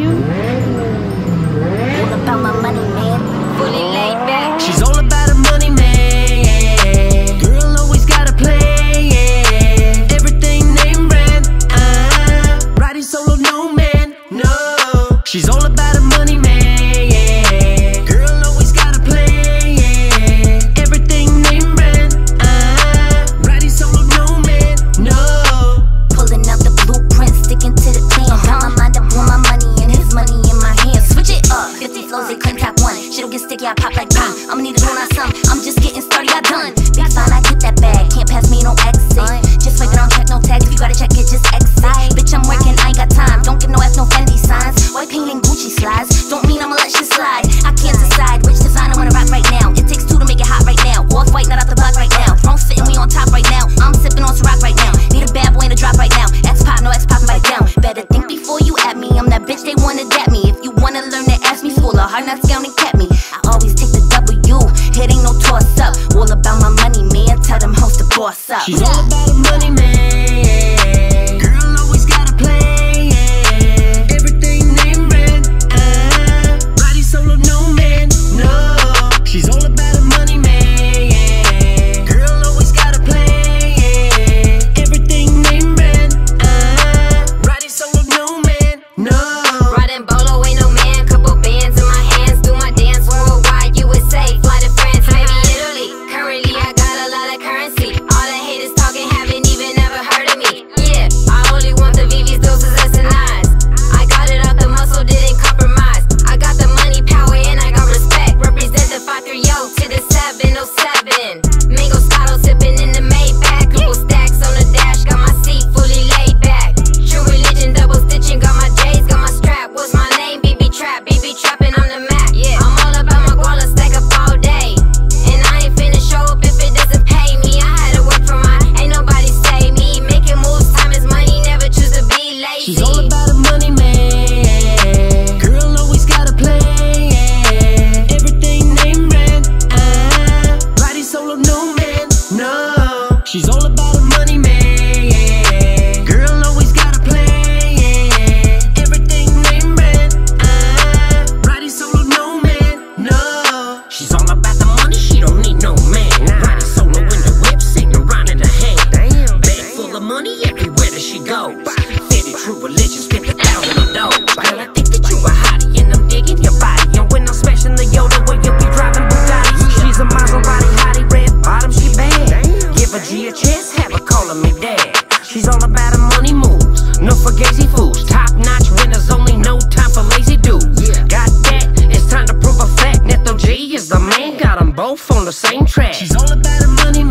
you. like, yeah, I pop like pop. I'ma need to moon or some. I'm just getting started, I done. Big fine, I get that bag. Can't pass me no exit. Just like it on check, no tag. If you She's all about the money, man. Everywhere that she goes, fitted true religion, spent a thousand on those. Girl, I think that you a hottie, and I'm digging your body. And when I'm smashing the Yoda, where you be driving Bugattis, she's a Maserati hottie, red bottom, she bad. Give a G a chance, have her calling me dad. She's all about her money moves, no fugazi fools, top notch winners, only no time for lazy dudes. Got that? It's time to prove a fact. Neto G is the man, got them both on the same track. She's all about her money.